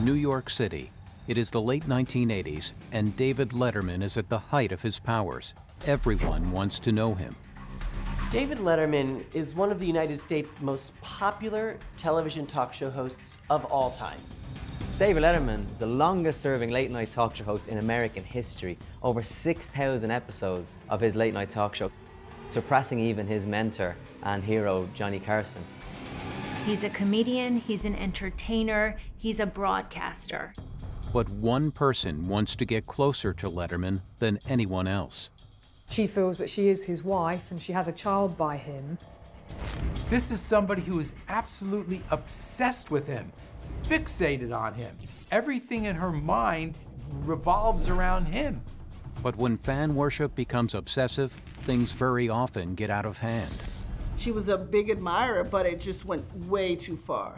New York City. It is the late 1980s, and David Letterman is at the height of his powers. Everyone wants to know him. David Letterman is one of the United States' most popular television talk show hosts of all time. David Letterman is the longest serving late night talk show host in American history. Over 6,000 episodes of his late night talk show, surpassing even his mentor and hero, Johnny Carson. He's a comedian, he's an entertainer, he's a broadcaster. But one person wants to get closer to Letterman than anyone else. She feels that she is his wife and she has a child by him. This is somebody who is absolutely obsessed with him, fixated on him. Everything in her mind revolves around him. But when fan worship becomes obsessive, things very often get out of hand. She was a big admirer, but it just went way too far.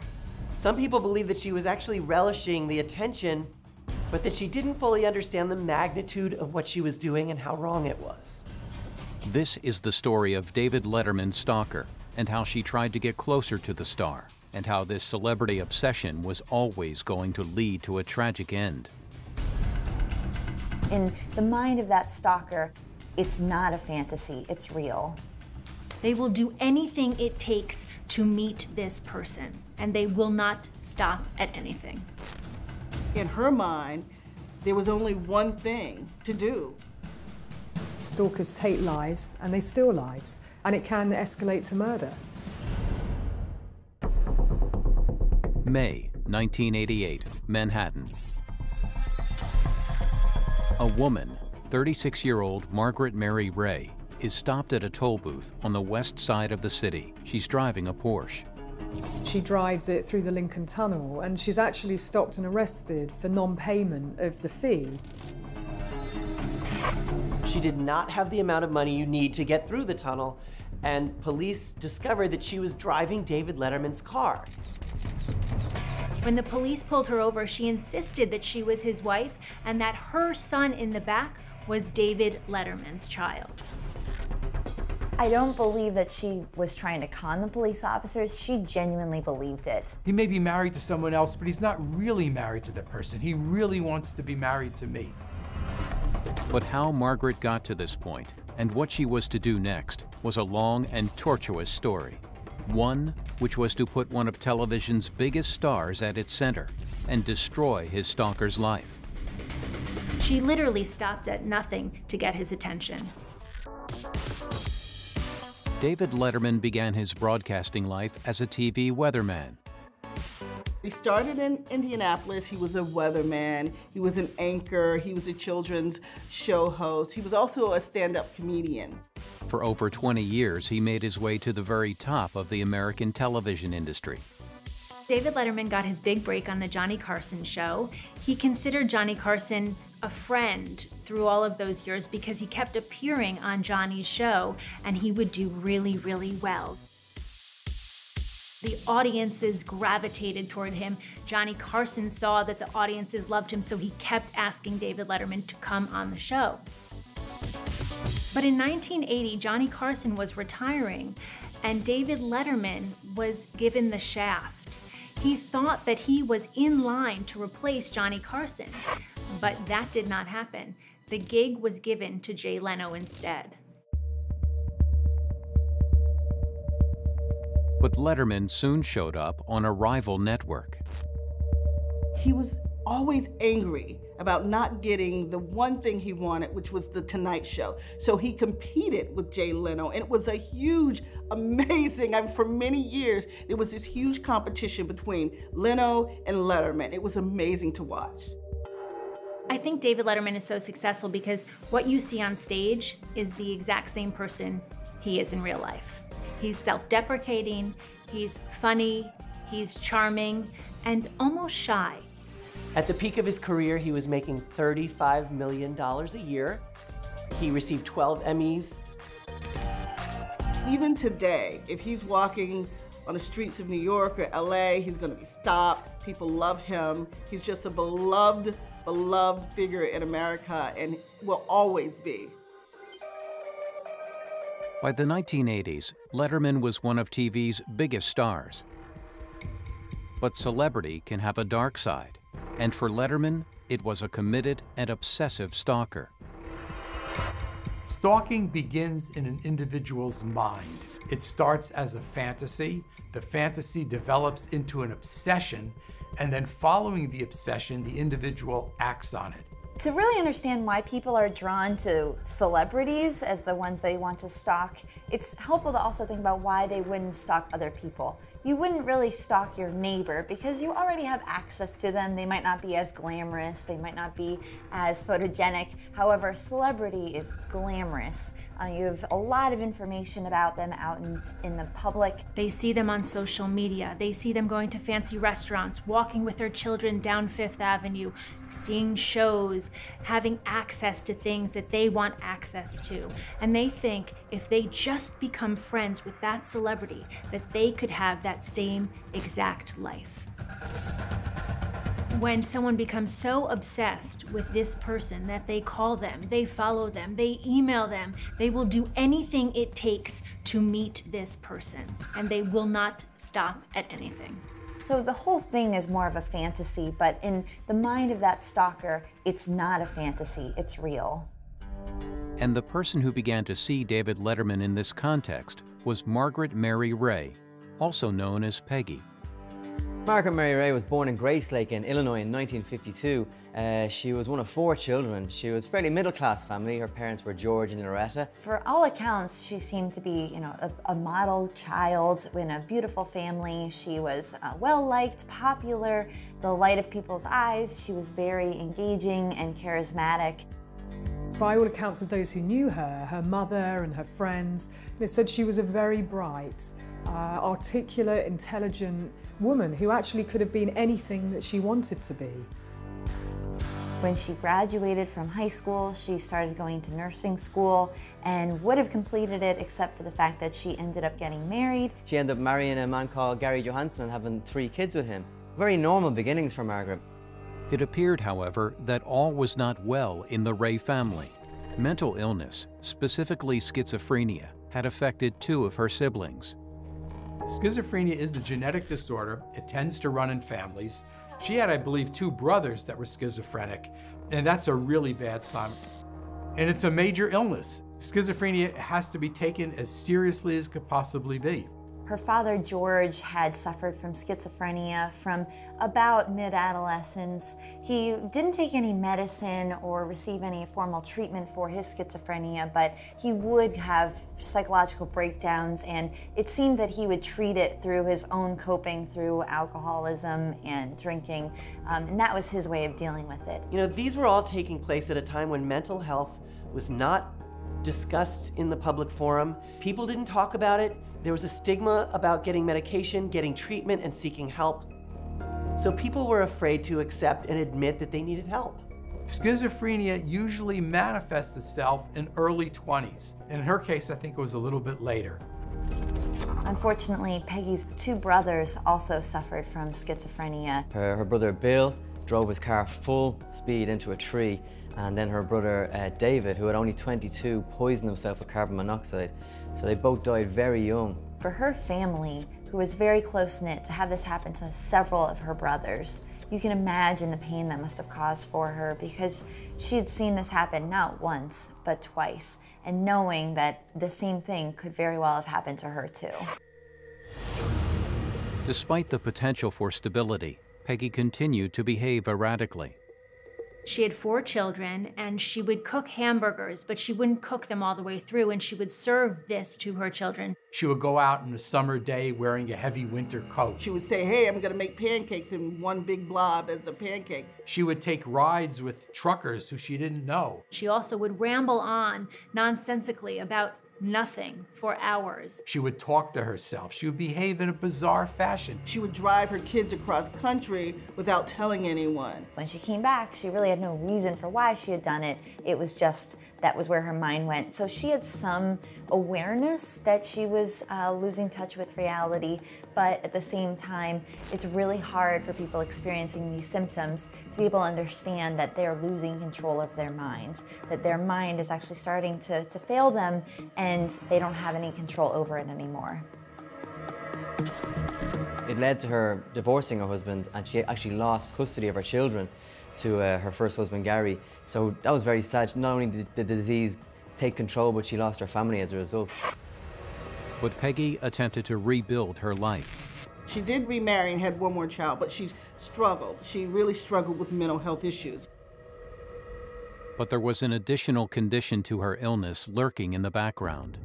Some people believe that she was actually relishing the attention, but that she didn't fully understand the magnitude of what she was doing and how wrong it was. This is the story of David Letterman's stalker and how she tried to get closer to the star, and how this celebrity obsession was always going to lead to a tragic end. In the mind of that stalker, it's not a fantasy, it's real. They will do anything it takes to meet this person, and they will not stop at anything. In her mind, there was only one thing to do. Stalkers take lives and they steal lives, and it can escalate to murder. May 1988, Manhattan. A woman, 36 year old Margaret Mary Ray, is stopped at a toll booth on the west side of the city. She's driving a Porsche. She drives it through the Lincoln Tunnel and she's actually stopped and arrested for non-payment of the fee. She did not have the amount of money you need to get through the tunnel, and police discovered that she was driving David Letterman's car. When the police pulled her over, she insisted that she was his wife and that her son in the back was David Letterman's child. I don't believe that she was trying to con the police officers. She genuinely believed it. He may be married to someone else, but he's not really married to the person. He really wants to be married to me. But how Margaret got to this point and what she was to do next was a long and tortuous story. One which was to put one of television's biggest stars at its center and destroy his stalker's life. She literally stopped at nothing to get his attention. David Letterman began his broadcasting life as a TV weatherman. He started in Indianapolis. He was a weatherman. He was an anchor. He was a children's show host. He was also a stand-up comedian. For over 20 years, he made his way to the very top of the American television industry. David Letterman got his big break on the Johnny Carson show. He considered Johnny Carson a friend through all of those years because he kept appearing on Johnny's show and he would do really, really well. The audiences gravitated toward him. Johnny Carson saw that the audiences loved him, so he kept asking David Letterman to come on the show. But in 1980, Johnny Carson was retiring, and David Letterman was given the shaft. He thought that he was in line to replace Johnny Carson, but that did not happen. The gig was given to Jay Leno instead. But Letterman soon showed up on a rival network. He was always angry about not getting the one thing he wanted, which was the Tonight Show. So he competed with Jay Leno, and it was a huge, amazing, I mean, for many years, there was this huge competition between Leno and Letterman. It was amazing to watch. I think David Letterman is so successful because what you see on stage is the exact same person he is in real life. He's self-deprecating, he's funny, he's charming, and almost shy. At the peak of his career, he was making $35 million a year. He received 12 Emmys. Even today, if he's walking on the streets of New York or LA, he's gonna be stopped. People love him. He's just a beloved, beloved figure in America and will always be. By the 1980s, Letterman was one of TV's biggest stars. But celebrity can have a dark side. And for Letterman, it was a committed and obsessive stalker. Stalking begins in an individual's mind. It starts as a fantasy, the fantasy develops into an obsession, and then following the obsession, the individual acts on it. To really understand why people are drawn to celebrities as the ones they want to stalk, it's helpful to also think about why they wouldn't stalk other people. You wouldn't really stalk your neighbor because you already have access to them. They might not be as glamorous, they might not be as photogenic. However, celebrity is glamorous. Uh, you have a lot of information about them out in, in the public. They see them on social media. They see them going to fancy restaurants, walking with their children down Fifth Avenue, seeing shows, having access to things that they want access to. And they think if they just become friends with that celebrity, that they could have that same exact life when someone becomes so obsessed with this person that they call them, they follow them, they email them, they will do anything it takes to meet this person, and they will not stop at anything. So the whole thing is more of a fantasy, but in the mind of that stalker, it's not a fantasy, it's real. And the person who began to see David Letterman in this context was Margaret Mary Ray, also known as Peggy. Margaret Mary Ray was born in Grayslake in Illinois in 1952. Uh, she was one of four children. She was fairly middle-class family. Her parents were George and Loretta. For all accounts, she seemed to be, you know, a, a model child in a beautiful family. She was uh, well-liked, popular, the light of people's eyes. She was very engaging and charismatic. By all accounts of those who knew her, her mother and her friends, they said she was a very bright, uh, articulate, intelligent, woman who actually could have been anything that she wanted to be. When she graduated from high school, she started going to nursing school and would have completed it except for the fact that she ended up getting married. She ended up marrying a man called Gary Johansson and having three kids with him. Very normal beginnings for Margaret. It appeared, however, that all was not well in the Ray family. Mental illness, specifically schizophrenia, had affected two of her siblings. Schizophrenia is the genetic disorder. It tends to run in families. She had, I believe, two brothers that were schizophrenic, and that's a really bad sign. And it's a major illness. Schizophrenia has to be taken as seriously as could possibly be. Her father, George, had suffered from schizophrenia from about mid adolescence. He didn't take any medicine or receive any formal treatment for his schizophrenia, but he would have psychological breakdowns, and it seemed that he would treat it through his own coping through alcoholism and drinking, um, and that was his way of dealing with it. You know, these were all taking place at a time when mental health was not discussed in the public forum. People didn't talk about it. There was a stigma about getting medication, getting treatment, and seeking help. So people were afraid to accept and admit that they needed help. Schizophrenia usually manifests itself in early 20s. In her case, I think it was a little bit later. Unfortunately, Peggy's two brothers also suffered from schizophrenia. Her, her brother Bill drove his car full speed into a tree and then her brother uh, David, who at only 22, poisoned himself with carbon monoxide. So they both died very young. For her family, who was very close knit, to have this happen to several of her brothers, you can imagine the pain that must have caused for her because she had seen this happen not once, but twice, and knowing that the same thing could very well have happened to her too. Despite the potential for stability, Peggy continued to behave erratically. She had four children and she would cook hamburgers, but she wouldn't cook them all the way through and she would serve this to her children. She would go out on a summer day wearing a heavy winter coat. She would say, Hey, I'm gonna make pancakes in one big blob as a pancake. She would take rides with truckers who she didn't know. She also would ramble on nonsensically about nothing for hours. She would talk to herself. She would behave in a bizarre fashion. She would drive her kids across country without telling anyone. When she came back, she really had no reason for why she had done it. It was just that was where her mind went. So she had some awareness that she was uh, losing touch with reality, but at the same time, it's really hard for people experiencing these symptoms to be able to understand that they're losing control of their minds, that their mind is actually starting to, to fail them and they don't have any control over it anymore. It led to her divorcing her husband, and she actually lost custody of her children to uh, her first husband, Gary. So that was very sad. Not only did the disease take control, but she lost her family as a result. But Peggy attempted to rebuild her life. She did remarry and had one more child, but she struggled. She really struggled with mental health issues. But there was an additional condition to her illness lurking in the background.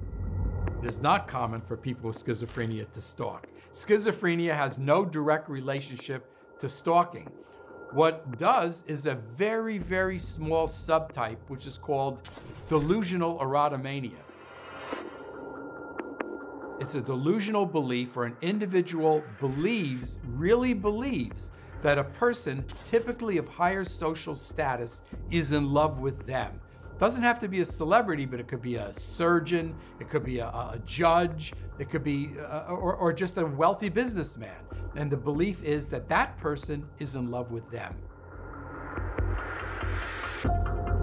It is not common for people with schizophrenia to stalk. Schizophrenia has no direct relationship to stalking. What does is a very, very small subtype, which is called delusional erotomania. It's a delusional belief where an individual believes, really believes, that a person, typically of higher social status, is in love with them. Doesn't have to be a celebrity, but it could be a surgeon, it could be a, a judge, it could be, uh, or, or just a wealthy businessman. And the belief is that that person is in love with them.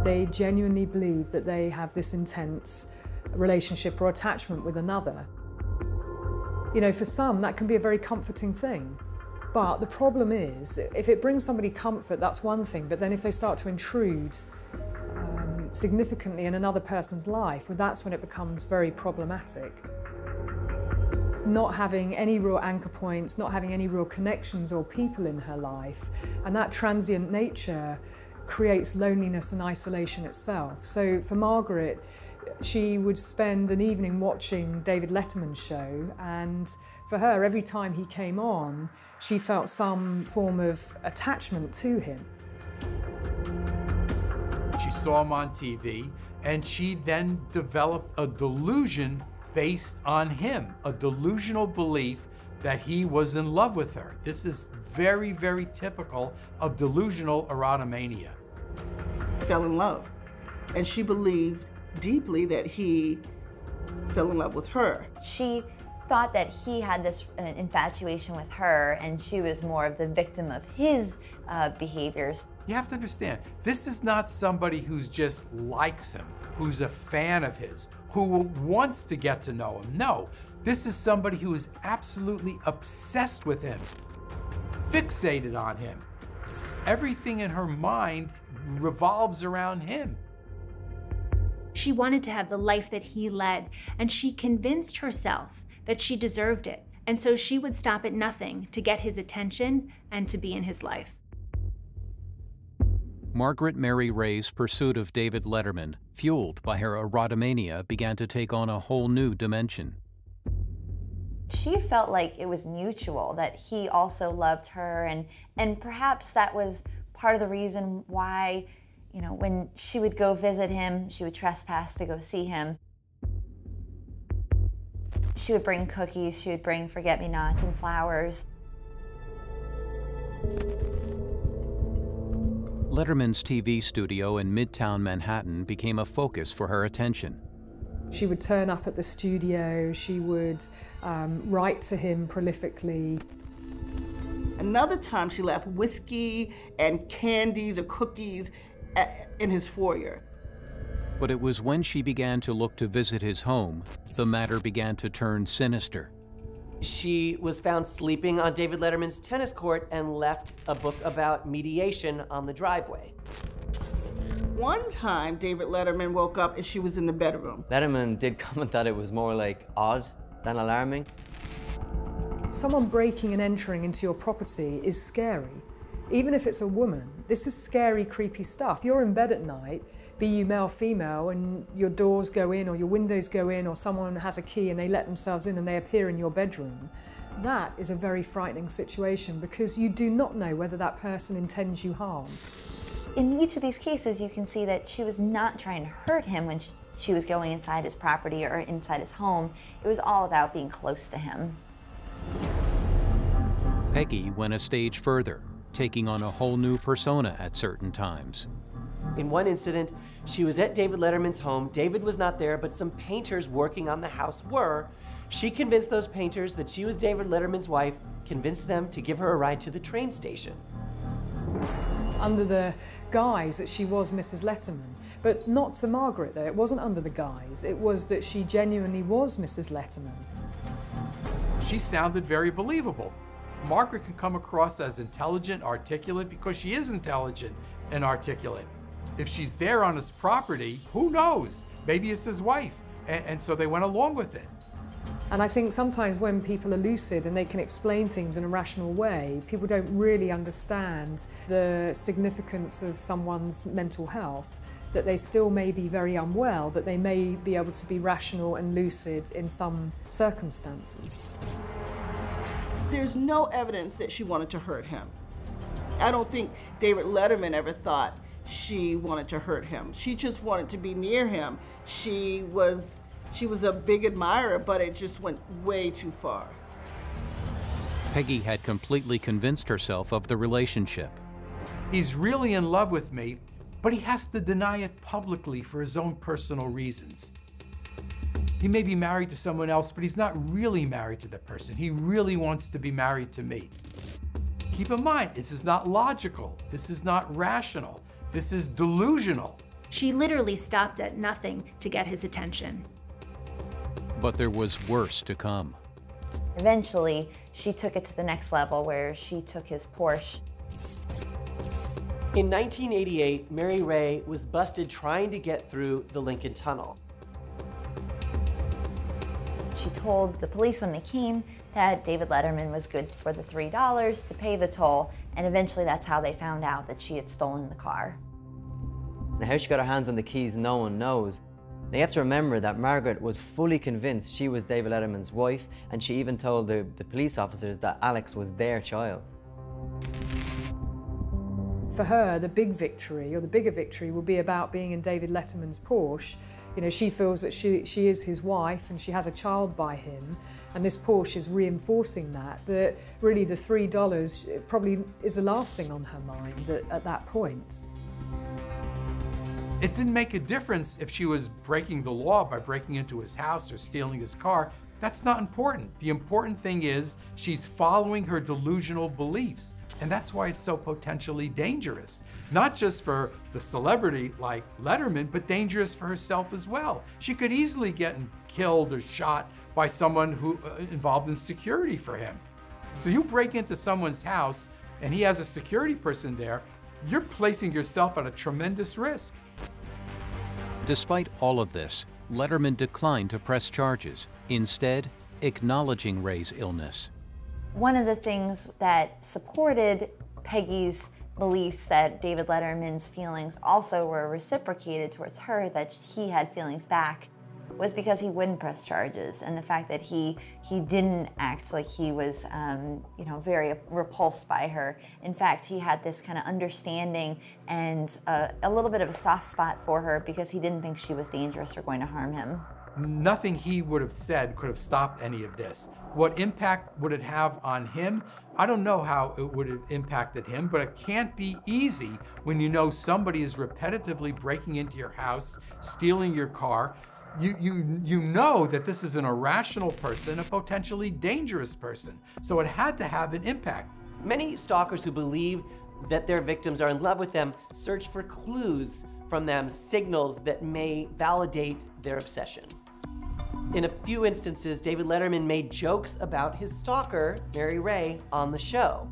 They genuinely believe that they have this intense relationship or attachment with another. You know, for some, that can be a very comforting thing. But the problem is, if it brings somebody comfort, that's one thing. But then if they start to intrude um, significantly in another person's life, well, that's when it becomes very problematic. Not having any real anchor points, not having any real connections or people in her life, and that transient nature creates loneliness and isolation itself. So for Margaret, she would spend an evening watching David Letterman's show, and for her, every time he came on, she felt some form of attachment to him. She saw him on TV, and she then developed a delusion based on him, a delusional belief that he was in love with her. This is very, very typical of delusional erotomania. Fell in love, and she believed deeply that he fell in love with her. She thought that he had this uh, infatuation with her and she was more of the victim of his uh, behaviors. You have to understand, this is not somebody who's just likes him, who's a fan of his, who wants to get to know him. No, this is somebody who is absolutely obsessed with him, fixated on him. Everything in her mind revolves around him. She wanted to have the life that he led, and she convinced herself that she deserved it. And so she would stop at nothing to get his attention and to be in his life. Margaret Mary Ray's pursuit of David Letterman, fueled by her erotomania, began to take on a whole new dimension. She felt like it was mutual, that he also loved her, and, and perhaps that was part of the reason why you know, when she would go visit him, she would trespass to go see him. She would bring cookies, she would bring forget me nots and flowers. Letterman's TV studio in Midtown Manhattan became a focus for her attention. She would turn up at the studio, she would um, write to him prolifically. Another time she left whiskey and candies or cookies in his foyer. But it was when she began to look to visit his home, the matter began to turn sinister. She was found sleeping on David Letterman's tennis court and left a book about mediation on the driveway. One time, David Letterman woke up and she was in the bedroom. Letterman did comment that it was more like odd than alarming. Someone breaking and entering into your property is scary. Even if it's a woman, this is scary, creepy stuff. You're in bed at night, be you male, or female, and your doors go in or your windows go in or someone has a key and they let themselves in and they appear in your bedroom. That is a very frightening situation because you do not know whether that person intends you harm. In each of these cases, you can see that she was not trying to hurt him when she was going inside his property or inside his home. It was all about being close to him. Peggy went a stage further taking on a whole new persona at certain times. In one incident, she was at David Letterman's home. David was not there, but some painters working on the house were. She convinced those painters that she was David Letterman's wife, convinced them to give her a ride to the train station. Under the guise that she was Mrs. Letterman, but not to Margaret though. It wasn't under the guise, it was that she genuinely was Mrs. Letterman. She sounded very believable. Margaret can come across as intelligent, articulate, because she is intelligent and articulate. If she's there on his property, who knows? Maybe it's his wife. And, and so they went along with it. And I think sometimes when people are lucid and they can explain things in a rational way, people don't really understand the significance of someone's mental health. That they still may be very unwell, but they may be able to be rational and lucid in some circumstances. There's no evidence that she wanted to hurt him. I don't think David Letterman ever thought she wanted to hurt him. She just wanted to be near him. She was she was a big admirer, but it just went way too far. Peggy had completely convinced herself of the relationship. He's really in love with me, but he has to deny it publicly for his own personal reasons. He may be married to someone else, but he's not really married to the person. He really wants to be married to me. Keep in mind, this is not logical. This is not rational. This is delusional. She literally stopped at nothing to get his attention. But there was worse to come. Eventually, she took it to the next level where she took his Porsche. In 1988, Mary Ray was busted trying to get through the Lincoln Tunnel. She told the police when they came that David Letterman was good for the $3 to pay the toll, and eventually that's how they found out that she had stolen the car. Now, how she got her hands on the keys, no one knows. Now, you have to remember that Margaret was fully convinced she was David Letterman's wife, and she even told the, the police officers that Alex was their child. For her, the big victory, or the bigger victory, will be about being in David Letterman's Porsche. You know, she feels that she, she is his wife and she has a child by him, and this Porsche is reinforcing that, that really the $3 probably is the last thing on her mind at, at that point. It didn't make a difference if she was breaking the law by breaking into his house or stealing his car. That's not important. The important thing is she's following her delusional beliefs. And that's why it's so potentially dangerous. Not just for the celebrity like Letterman, but dangerous for herself as well. She could easily get killed or shot by someone who uh, involved in security for him. So you break into someone's house and he has a security person there, you're placing yourself at a tremendous risk. Despite all of this, Letterman declined to press charges, instead, acknowledging Ray's illness. One of the things that supported Peggy's beliefs that David Letterman's feelings also were reciprocated towards her, that he had feelings back, was because he wouldn't press charges, and the fact that he he didn't act like he was, um, you know, very repulsed by her. In fact, he had this kind of understanding and uh, a little bit of a soft spot for her because he didn't think she was dangerous or going to harm him. Nothing he would have said could have stopped any of this. What impact would it have on him? I don't know how it would have impacted him, but it can't be easy when you know somebody is repetitively breaking into your house, stealing your car, you, you, you know that this is an irrational person, a potentially dangerous person. So it had to have an impact. Many stalkers who believe that their victims are in love with them search for clues from them, signals that may validate their obsession. In a few instances, David Letterman made jokes about his stalker, Mary Ray, on the show.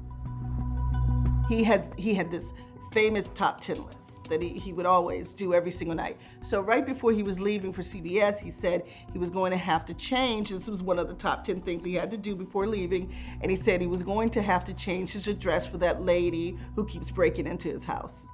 He has he had this famous top 10 list that he, he would always do every single night. So right before he was leaving for CBS, he said he was going to have to change. This was one of the top 10 things he had to do before leaving. And he said he was going to have to change his address for that lady who keeps breaking into his house.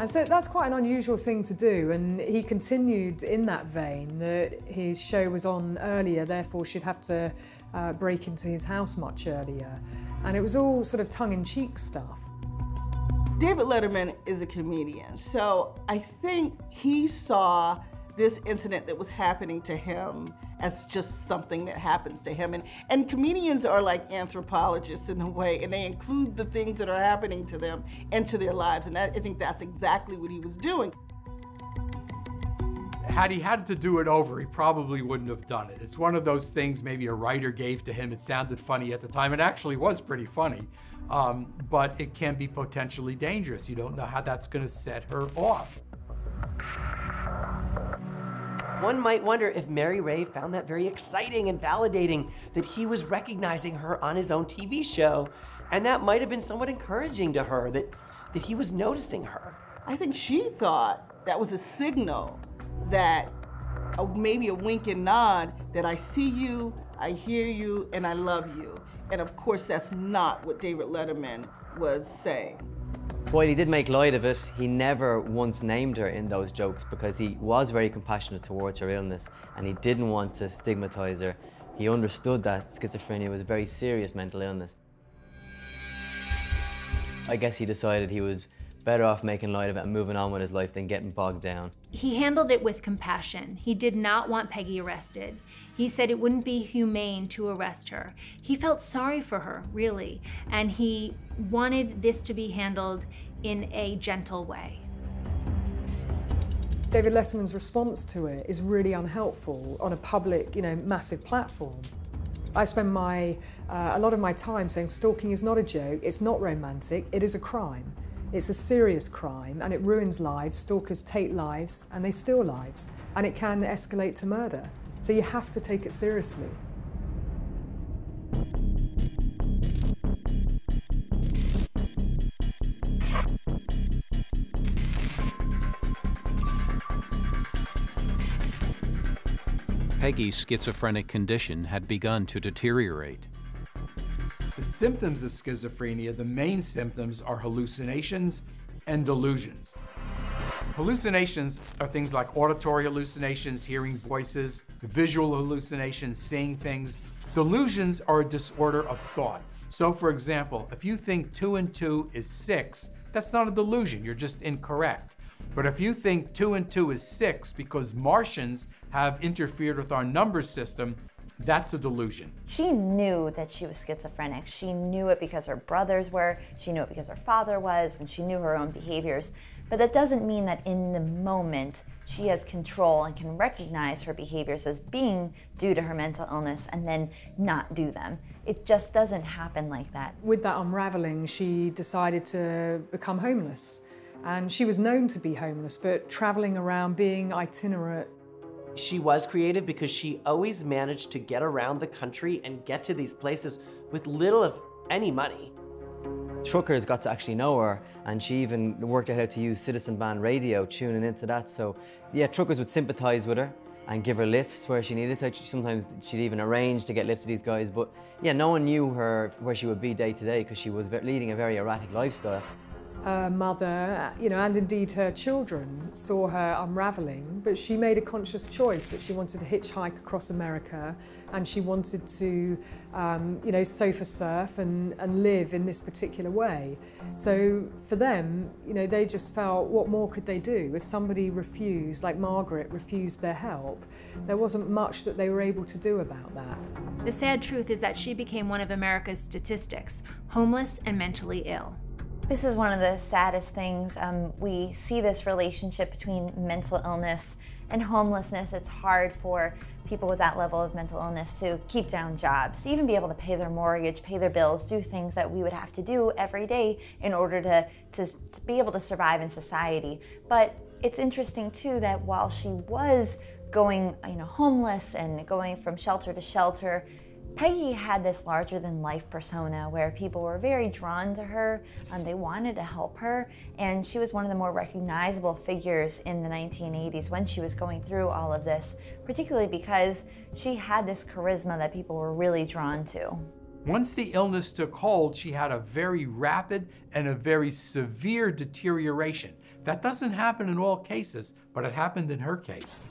And so that's quite an unusual thing to do, and he continued in that vein that his show was on earlier, therefore she'd have to uh, break into his house much earlier. And it was all sort of tongue in cheek stuff. David Letterman is a comedian, so I think he saw this incident that was happening to him as just something that happens to him. And, and comedians are like anthropologists in a way, and they include the things that are happening to them into their lives. And I think that's exactly what he was doing. Had he had to do it over, he probably wouldn't have done it. It's one of those things maybe a writer gave to him. It sounded funny at the time. It actually was pretty funny um, but it can be potentially dangerous. You don't know how that's going to set her off. One might wonder if Mary Ray found that very exciting and validating that he was recognizing her on his own TV show, and that might have been somewhat encouraging to her that, that he was noticing her. I think she thought that was a signal that a, maybe a wink and nod that I see you, I hear you, and I love you. And of course, that's not what David Letterman was saying. While he did make light of it, he never once named her in those jokes because he was very compassionate towards her illness and he didn't want to stigmatize her. He understood that schizophrenia was a very serious mental illness. I guess he decided he was better off making light of it and moving on with his life than getting bogged down. He handled it with compassion. He did not want Peggy arrested. He said it wouldn't be humane to arrest her. He felt sorry for her, really, and he wanted this to be handled in a gentle way. David Letterman's response to it is really unhelpful on a public, you know, massive platform. I spend my, uh, a lot of my time saying stalking is not a joke, it's not romantic, it is a crime. It's a serious crime and it ruins lives. Stalkers take lives and they steal lives. And it can escalate to murder. So you have to take it seriously. Peggy's schizophrenic condition had begun to deteriorate. Symptoms of schizophrenia, the main symptoms are hallucinations and delusions. Hallucinations are things like auditory hallucinations, hearing voices, visual hallucinations, seeing things. Delusions are a disorder of thought. So, for example, if you think two and two is six, that's not a delusion, you're just incorrect. But if you think two and two is six because Martians have interfered with our number system, that's a delusion. She knew that she was schizophrenic. She knew it because her brothers were, she knew it because her father was, and she knew her own behaviors. But that doesn't mean that in the moment she has control and can recognize her behaviors as being due to her mental illness and then not do them. It just doesn't happen like that. With that unraveling, she decided to become homeless. And she was known to be homeless, but traveling around being itinerant she was creative because she always managed to get around the country and get to these places with little of any money. Truckers got to actually know her, and she even worked out how to use citizen band radio, tuning into that. So, yeah, truckers would sympathize with her and give her lifts where she needed to. Sometimes she'd even arrange to get lifts to these guys. But yeah, no one knew her where she would be day to day because she was leading a very erratic lifestyle her mother, you know, and indeed her children saw her unraveling, but she made a conscious choice that she wanted to hitchhike across America and she wanted to, um, you know, sofa surf and, and live in this particular way. So for them, you know, they just felt what more could they do? If somebody refused, like Margaret refused their help, there wasn't much that they were able to do about that. The sad truth is that she became one of America's statistics, homeless and mentally ill. This is one of the saddest things. Um, we see this relationship between mental illness and homelessness. It's hard for people with that level of mental illness to keep down jobs, even be able to pay their mortgage, pay their bills, do things that we would have to do every day in order to, to, to be able to survive in society. But it's interesting too that while she was going, you know, homeless and going from shelter to shelter, Peggy had this larger than life persona where people were very drawn to her and they wanted to help her. And she was one of the more recognizable figures in the 1980s when she was going through all of this, particularly because she had this charisma that people were really drawn to. Once the illness took hold, she had a very rapid and a very severe deterioration. That doesn't happen in all cases, but it happened in her case.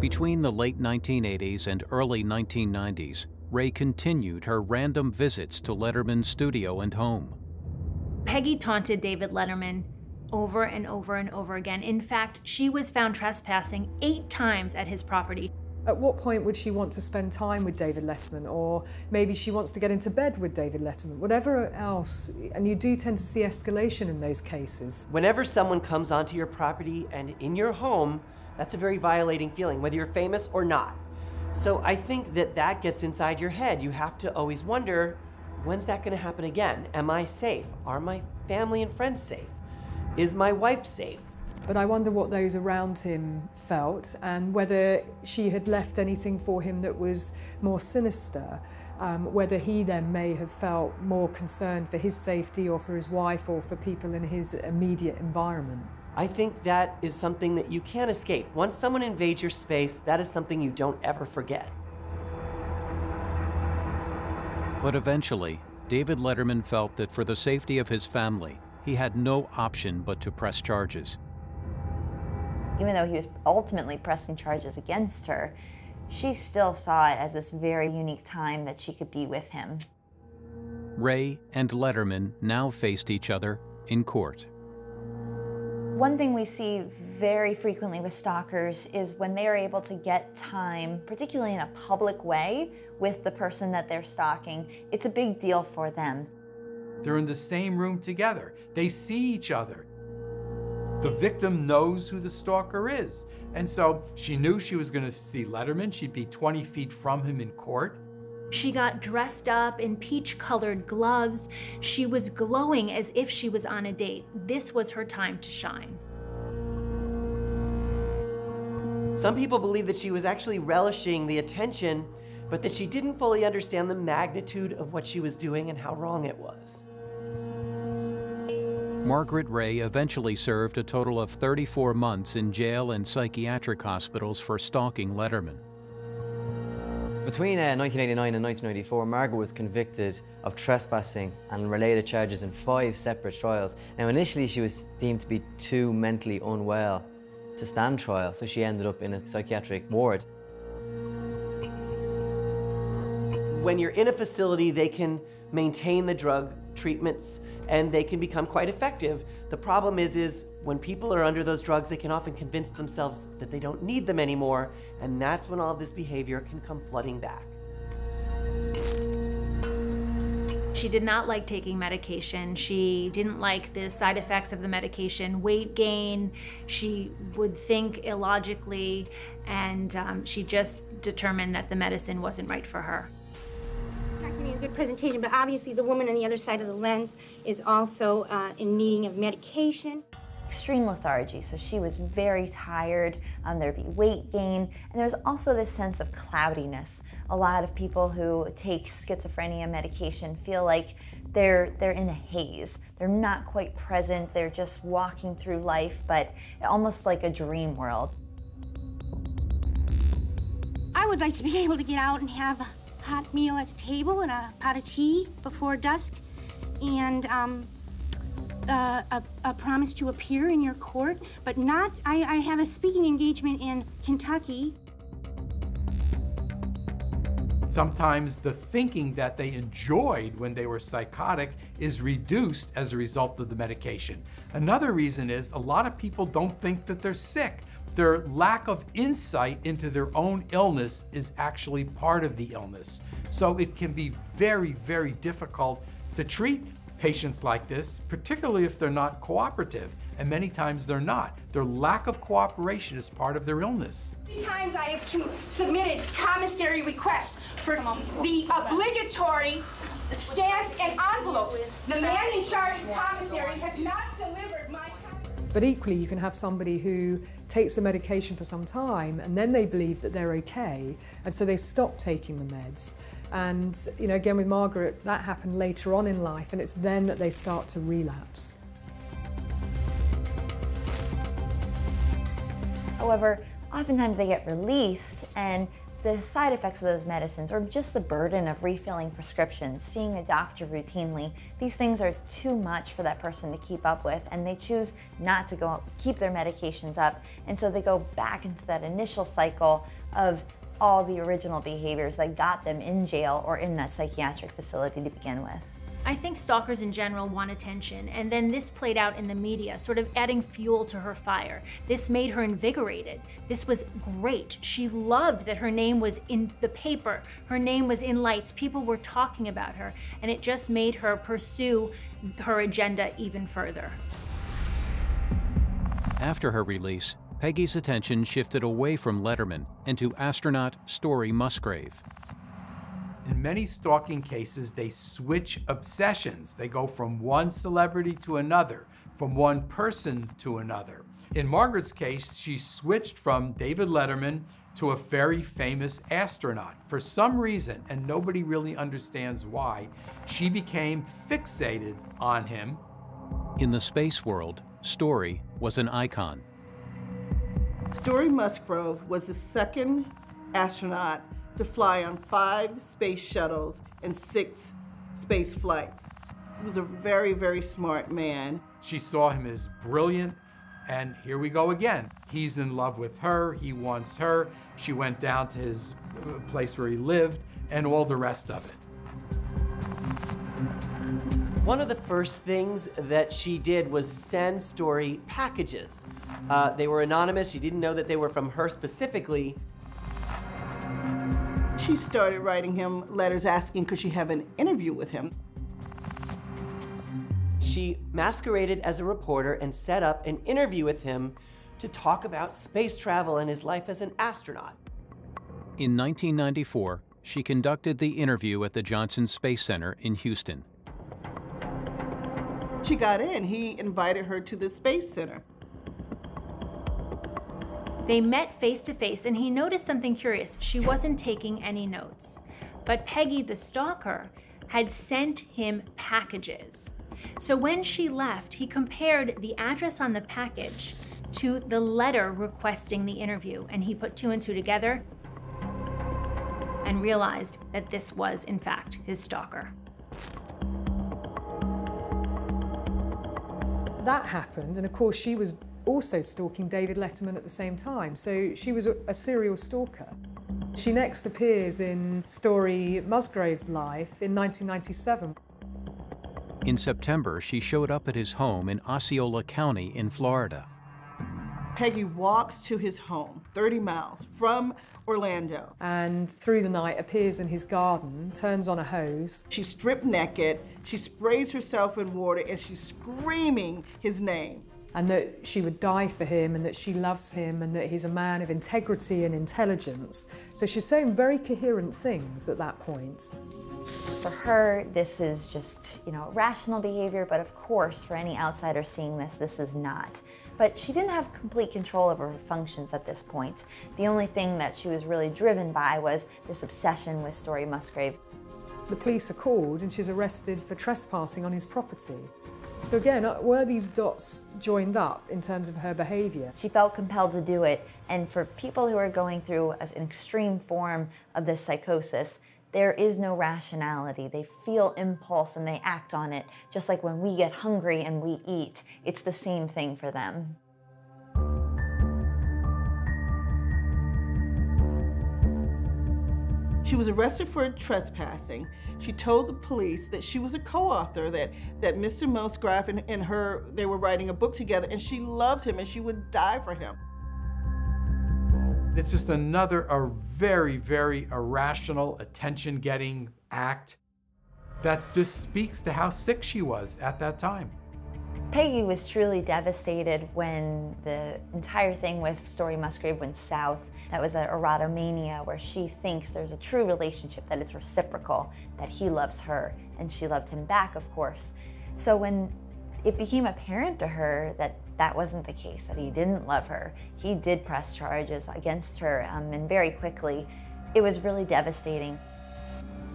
Between the late 1980s and early 1990s, Ray continued her random visits to Letterman's studio and home. Peggy taunted David Letterman over and over and over again. In fact, she was found trespassing eight times at his property. At what point would she want to spend time with David Letterman? Or maybe she wants to get into bed with David Letterman, whatever else. And you do tend to see escalation in those cases. Whenever someone comes onto your property and in your home, that's a very violating feeling, whether you're famous or not. So I think that that gets inside your head. You have to always wonder, when's that going to happen again? Am I safe? Are my family and friends safe? Is my wife safe? But I wonder what those around him felt and whether she had left anything for him that was more sinister. Um, whether he then may have felt more concerned for his safety or for his wife or for people in his immediate environment. I think that is something that you can't escape. Once someone invades your space, that is something you don't ever forget. But eventually, David Letterman felt that for the safety of his family, he had no option but to press charges. Even though he was ultimately pressing charges against her, she still saw it as this very unique time that she could be with him. Ray and Letterman now faced each other in court. One thing we see very frequently with stalkers is when they are able to get time, particularly in a public way, with the person that they're stalking, it's a big deal for them. They're in the same room together. They see each other. The victim knows who the stalker is. And so she knew she was going to see Letterman. She'd be 20 feet from him in court. She got dressed up in peach colored gloves. She was glowing as if she was on a date. This was her time to shine. Some people believe that she was actually relishing the attention, but that she didn't fully understand the magnitude of what she was doing and how wrong it was. Margaret Ray eventually served a total of 34 months in jail and psychiatric hospitals for stalking Letterman. Between uh, 1989 and 1994, Margaret was convicted of trespassing and related charges in five separate trials. Now, initially, she was deemed to be too mentally unwell to stand trial, so she ended up in a psychiatric ward. When you're in a facility, they can maintain the drug treatments and they can become quite effective. The problem is is when people are under those drugs, they can often convince themselves that they don't need them anymore, and that's when all of this behavior can come flooding back. She did not like taking medication. She didn't like the side effects of the medication, weight gain. She would think illogically, and um, she just determined that the medicine wasn't right for her. Not a good presentation, but obviously the woman on the other side of the lens is also uh, in needing of medication extreme lethargy. So she was very tired. Um, there'd be weight gain. And there's also this sense of cloudiness. A lot of people who take schizophrenia medication feel like they're, they're in a haze. They're not quite present. They're just walking through life, but almost like a dream world. I would like to be able to get out and have a hot meal at the table and a pot of tea before dusk and um, uh, a, a, promise to appear in your court, but not. I, I have a speaking engagement in Kentucky. Sometimes the thinking that they enjoyed when they were psychotic is reduced as a result of the medication. Another reason is a lot of people don't think that they're sick. Their lack of insight into their own illness is actually part of the illness. So it can be very, very difficult to treat patients like this, particularly if they're not cooperative, and many times they're not. Their lack of cooperation is part of their illness. Many times I have submitted commissary requests for the obligatory stamps and envelopes. The man in charge of commissary has not delivered my but equally, you can have somebody who takes the medication for some time and then they believe that they're okay, and so they stop taking the meds. And, you know, again with Margaret, that happened later on in life, and it's then that they start to relapse. However, oftentimes they get released and the side effects of those medicines or just the burden of refilling prescriptions, seeing a doctor routinely, these things are too much for that person to keep up with and they choose not to go keep their medications up and so they go back into that initial cycle of all the original behaviors that got them in jail or in that psychiatric facility to begin with. I think stalkers in general want attention, and then this played out in the media, sort of adding fuel to her fire. This made her invigorated. This was great. She loved that her name was in the paper, her name was in lights, people were talking about her, and it just made her pursue her agenda even further. After her release, Peggy's attention shifted away from Letterman and to astronaut Story Musgrave. In many stalking cases, they switch obsessions. They go from one celebrity to another, from one person to another. In Margaret's case, she switched from David Letterman to a very famous astronaut. For some reason, and nobody really understands why, she became fixated on him. In the space world, Story was an icon. Story Musgrave was the second astronaut to fly on five space shuttles and six space flights. He was a very, very smart man. She saw him as brilliant, and here we go again. He's in love with her, he wants her. She went down to his uh, place where he lived, and all the rest of it. One of the first things that she did was send Story packages. Uh, they were anonymous, she didn't know that they were from her specifically. She started writing him letters asking could she have an interview with him. She masqueraded as a reporter and set up an interview with him to talk about space travel and his life as an astronaut. In 1994, she conducted the interview at the Johnson Space Center in Houston. She got in. He invited her to the Space Center. They met face to face, and he noticed something curious. She wasn't taking any notes. But Peggy, the stalker, had sent him packages. So when she left, he compared the address on the package to the letter requesting the interview, and he put two and two together and realized that this was, in fact, his stalker. That happened, and of course, she was also stalking David Letterman at the same time, so she was a, a serial stalker. She next appears in Story Musgrave's life in 1997. In September, she showed up at his home in Osceola County in Florida. Peggy walks to his home, 30 miles from Orlando. And through the night appears in his garden, turns on a hose. She's stripped naked, she sprays herself in water, and she's screaming his name. And that she would die for him, and that she loves him, and that he's a man of integrity and intelligence. So she's saying very coherent things at that point. For her, this is just, you know, rational behavior, but of course, for any outsider seeing this, this is not. But she didn't have complete control over her functions at this point. The only thing that she was really driven by was this obsession with Story Musgrave. The police are called and she's arrested for trespassing on his property. So again, uh, were these dots joined up in terms of her behaviour? She felt compelled to do it, and for people who are going through an extreme form of this psychosis, there is no rationality. They feel impulse and they act on it. Just like when we get hungry and we eat, it's the same thing for them. She was arrested for trespassing. She told the police that she was a co-author, that, that Mr. Musgrove and, and her, they were writing a book together, and she loved him and she would die for him. It's just another a very, very irrational, attention-getting act that just speaks to how sick she was at that time. Peggy was truly devastated when the entire thing with Story Musgrave went south. That was that erotomania where she thinks there's a true relationship, that it's reciprocal, that he loves her, and she loved him back, of course. So when it became apparent to her that that wasn't the case, that he didn't love her. He did press charges against her, um, and very quickly. It was really devastating.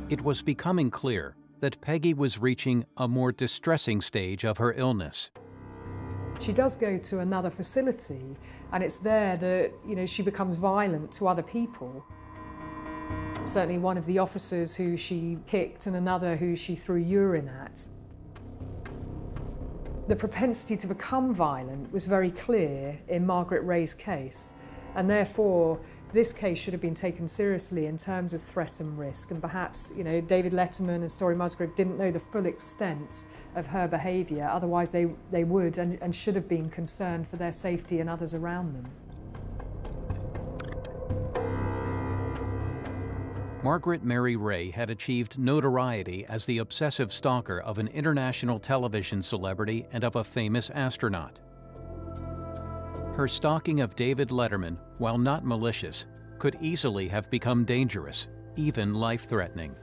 It was becoming clear that Peggy was reaching a more distressing stage of her illness. She does go to another facility, and it's there that you know she becomes violent to other people. Certainly, one of the officers who she kicked, and another who she threw urine at. The propensity to become violent was very clear in Margaret Ray's case, and therefore this case should have been taken seriously in terms of threat and risk. And perhaps, you know, David Letterman and Story Musgrove didn't know the full extent of her behaviour, otherwise they, they would and, and should have been concerned for their safety and others around them. Margaret Mary Ray had achieved notoriety as the obsessive stalker of an international television celebrity and of a famous astronaut. Her stalking of David Letterman, while not malicious, could easily have become dangerous, even life-threatening.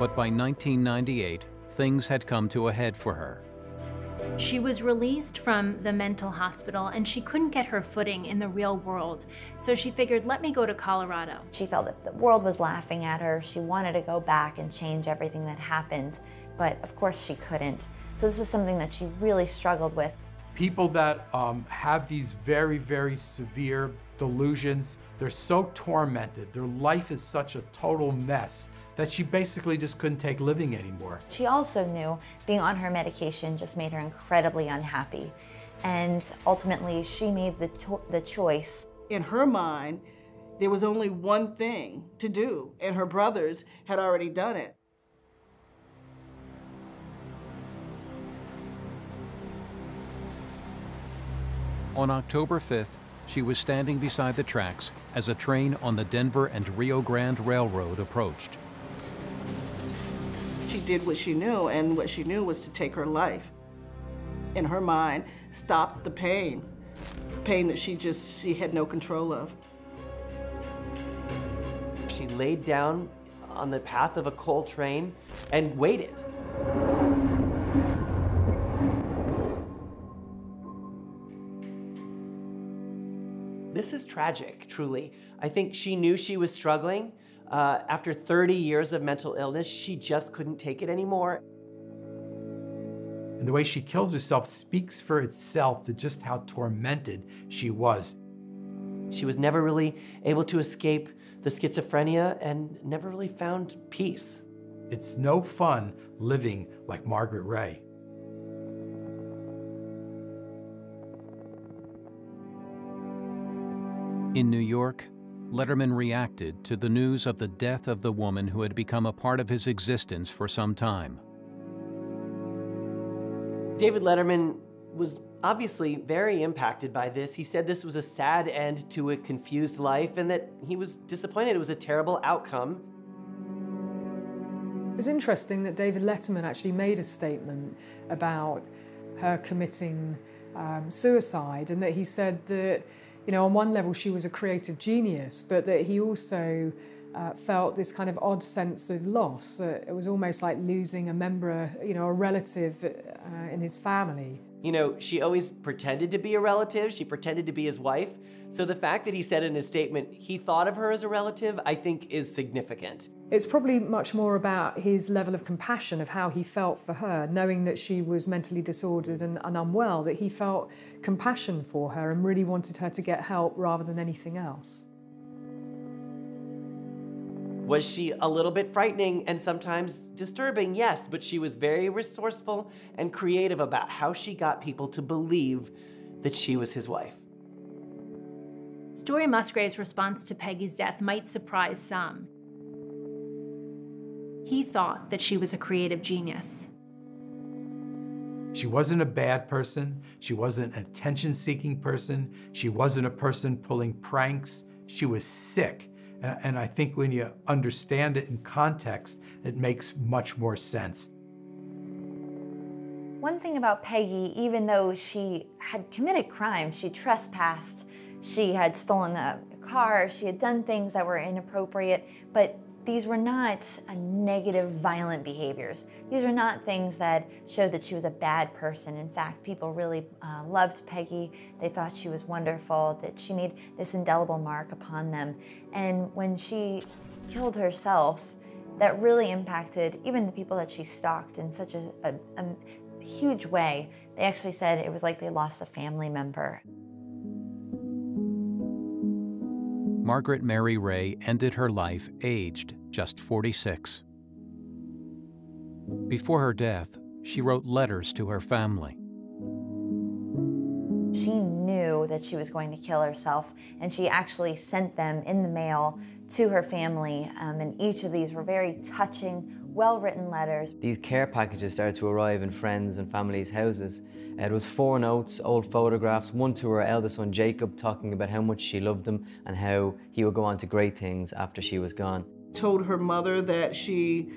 But by 1998, things had come to a head for her. She was released from the mental hospital and she couldn't get her footing in the real world. So she figured, let me go to Colorado. She felt that the world was laughing at her. She wanted to go back and change everything that happened, but of course she couldn't. So this was something that she really struggled with. People that um, have these very, very severe delusions, they're so tormented. Their life is such a total mess that she basically just couldn't take living anymore. She also knew being on her medication just made her incredibly unhappy. And ultimately, she made the, the choice. In her mind, there was only one thing to do, and her brothers had already done it. On October 5th, she was standing beside the tracks as a train on the Denver and Rio Grande Railroad approached. She did what she knew, and what she knew was to take her life. In her mind, stop the pain, the pain that she just, she had no control of. She laid down on the path of a coal train and waited. This is tragic, truly. I think she knew she was struggling. Uh, after 30 years of mental illness, she just couldn't take it anymore. And the way she kills herself speaks for itself to just how tormented she was. She was never really able to escape the schizophrenia and never really found peace. It's no fun living like Margaret Ray. In New York, Letterman reacted to the news of the death of the woman who had become a part of his existence for some time. David Letterman was obviously very impacted by this. He said this was a sad end to a confused life and that he was disappointed it was a terrible outcome. It was interesting that David Letterman actually made a statement about her committing um, suicide and that he said that you know, on one level she was a creative genius, but that he also uh, felt this kind of odd sense of loss. That it was almost like losing a member, you know, a relative uh, in his family. You know, she always pretended to be a relative. She pretended to be his wife. So the fact that he said in his statement he thought of her as a relative, I think is significant. It's probably much more about his level of compassion of how he felt for her, knowing that she was mentally disordered and, and unwell, that he felt compassion for her and really wanted her to get help rather than anything else. Was she a little bit frightening and sometimes disturbing? Yes, but she was very resourceful and creative about how she got people to believe that she was his wife. Story Musgrave's response to Peggy's death might surprise some. He thought that she was a creative genius. She wasn't a bad person. She wasn't an attention seeking person. She wasn't a person pulling pranks. She was sick. And I think when you understand it in context, it makes much more sense. One thing about Peggy, even though she had committed crimes, she trespassed, she had stolen a car, she had done things that were inappropriate, but these were not negative, violent behaviors. These were not things that showed that she was a bad person. In fact, people really uh, loved Peggy. They thought she was wonderful, that she made this indelible mark upon them. And when she killed herself, that really impacted even the people that she stalked in such a, a, a huge way. They actually said it was like they lost a family member. Margaret Mary Ray ended her life aged just 46. Before her death, she wrote letters to her family. She knew that she was going to kill herself, and she actually sent them in the mail to her family. Um, and each of these were very touching, well written letters. These care packages started to arrive in friends' and families' houses. Uh, it was four notes, old photographs, one to her eldest son Jacob talking about how much she loved him and how he would go on to great things after she was gone. Told her mother that she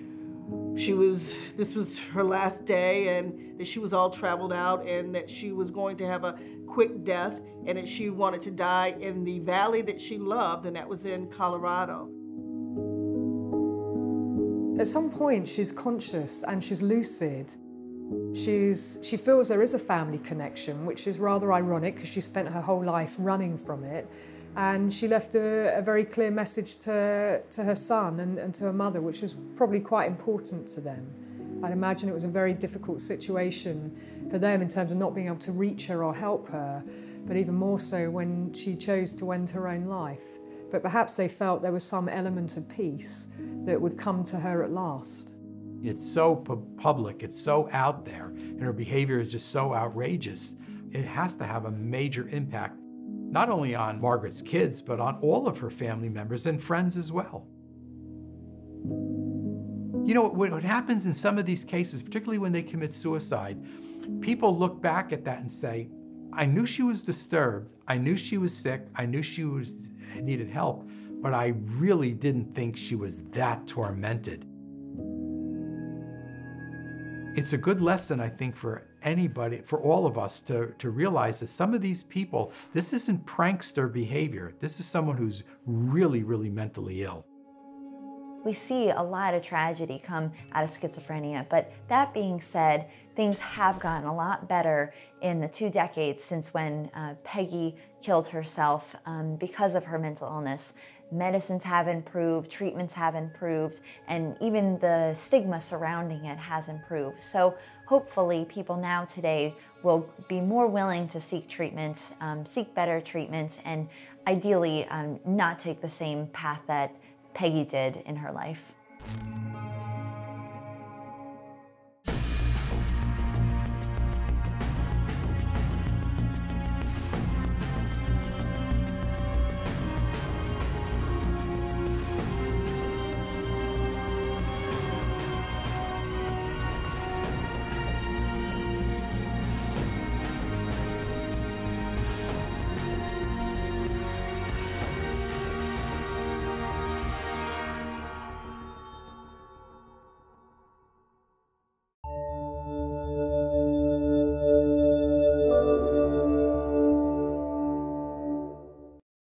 she was this was her last day and that she was all traveled out and that she was going to have a quick death and that she wanted to die in the valley that she loved and that was in Colorado. At some point she's conscious and she's lucid She's, she feels there is a family connection, which is rather ironic because she spent her whole life running from it. And she left a, a very clear message to, to her son and, and to her mother, which was probably quite important to them. I'd imagine it was a very difficult situation for them in terms of not being able to reach her or help her, but even more so when she chose to end her own life. But perhaps they felt there was some element of peace that would come to her at last. It's so pu- public, it's so out there, and her behavior is just so outrageous. It has to have a major impact, not only on Margaret's kids, but on all of her family members and friends as well. You know, what happens in some of these cases, particularly when they commit suicide, people look back at that and say, I knew she was disturbed, I knew she was sick, I knew she was needed help, but I really didn't think she was that tormented. It's a good lesson, I think, for anybody, for all of us to, to realize that some of these people, this isn't prankster behavior. This is someone who's really, really mentally ill. We see a lot of tragedy come out of schizophrenia, but that being said, things have gotten a lot better in the two decades since when uh, Peggy killed herself um, because of her mental illness. Medicines have improved, treatments have improved, and even the stigma surrounding it has improved. So hopefully, people now today will be more willing to seek treatments, um, seek better treatments, and ideally um, not take the same path that Peggy did in her life.